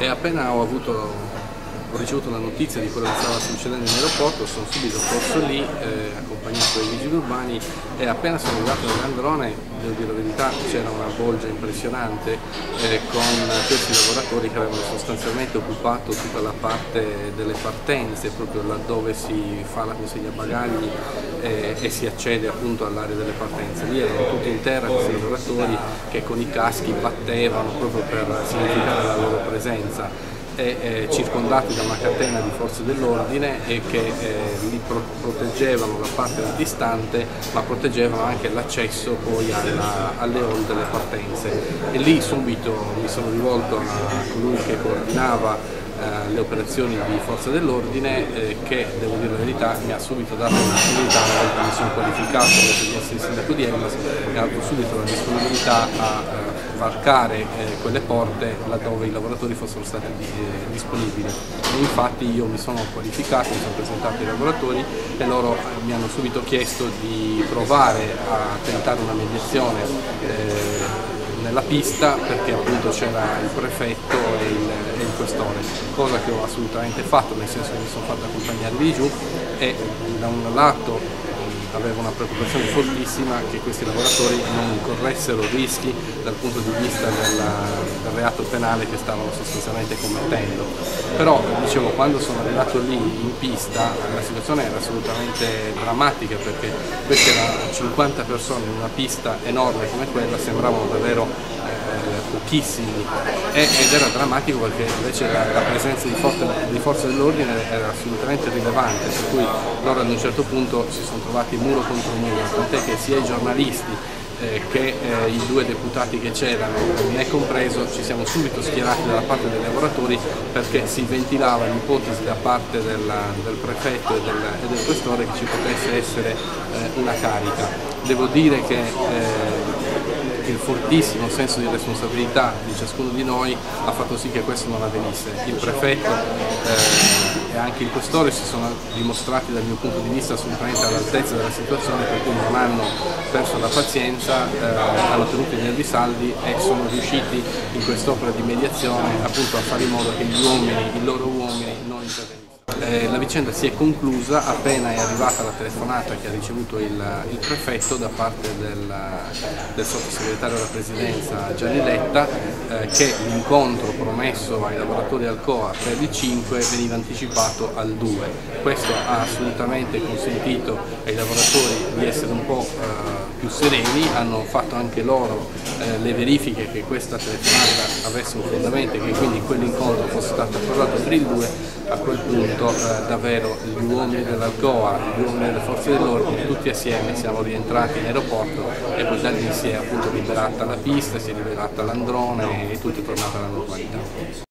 E appena ho avuto ho ricevuto la notizia di quello che stava succedendo in aeroporto, sono subito corso lì, eh, accompagnato dai vigili urbani e appena sono arrivato nell'androne, devo dire la verità, c'era una bolgia impressionante eh, con questi lavoratori che avevano sostanzialmente occupato tutta la parte delle partenze, proprio laddove si fa la consegna bagagli eh, e si accede appunto all'area delle partenze. Lì erano tutti in terra questi lavoratori che con i caschi battevano proprio per significare la loro presenza e eh, circondati da una catena di forze dell'ordine e che eh, li pro proteggevano la parte distante ma proteggevano anche l'accesso poi alla, alle hall delle partenze. E lì subito mi sono rivolto a colui che coordinava eh, le operazioni di forza dell'ordine eh, che, devo dire la verità, mi ha subito dato la disponibilità, una volta mi sono qualificato per essere sindaco di Elmas, mi ha dato subito la disponibilità a eh, varcare eh, quelle porte laddove i lavoratori fossero stati eh, disponibili. E infatti io mi sono qualificato, mi sono presentato ai lavoratori e loro mi hanno subito chiesto di provare a tentare una mediazione eh, nella pista perché appunto c'era il prefetto e il, e il, questore, cosa che ho assolutamente fatto, nel senso che mi sono fatto accompagnare di giù e da un lato avevo una preoccupazione fortissima che questi lavoratori non corressero rischi dal punto di vista della, del reato penale che stavano sostanzialmente commettendo. Però dicevo, quando sono arrivato lì in pista la situazione era assolutamente drammatica perché queste erano 50 persone in una pista enorme come quella, sembravano davvero eh, pochissimi e, ed era drammatico perché invece la, la presenza di forze, di forze dell'ordine era assolutamente rilevante, per cui loro ad un certo punto si sono trovati muro contro muro, tant'è che sia i giornalisti eh, che eh, i due deputati che c'erano, me compreso, ci siamo subito schierati dalla parte dei lavoratori perché si ventilava l'ipotesi da parte della, del prefetto e del, e del, questore che ci potesse essere eh, una carica. Devo dire che eh, il fortissimo senso di responsabilità di ciascuno di noi ha fatto sì che questo non avvenisse. Il prefetto eh, e anche il questore si sono dimostrati dal mio punto di vista assolutamente all'altezza della situazione per cui non hanno perso la pazienza, eh, hanno tenuto i nervi saldi e sono riusciti in quest'opera di mediazione appunto a fare in modo che gli uomini, i loro uomini non intervenissero. Eh, la vicenda si è conclusa appena è arrivata la telefonata che ha ricevuto il, il prefetto da parte del, del, sottosegretario della presidenza Gianni Letta eh, che l'incontro promesso ai lavoratori al COA per il 5 veniva anticipato al 2. Questo ha assolutamente consentito ai lavoratori di essere un po' eh, più sereni, hanno fatto anche loro eh, le verifiche che questa telefonata avesse un fondamento e che quindi quell'incontro fosse stato accordato per il 2 a quel punto eh, davvero gli uomini dell'Alcoa, gli uomini delle forze dell'ordine, tutti assieme siamo rientrati in aeroporto e poi da lì si è appunto liberata la pista, si è liberata l'androne e tutto è tornato alla normalità.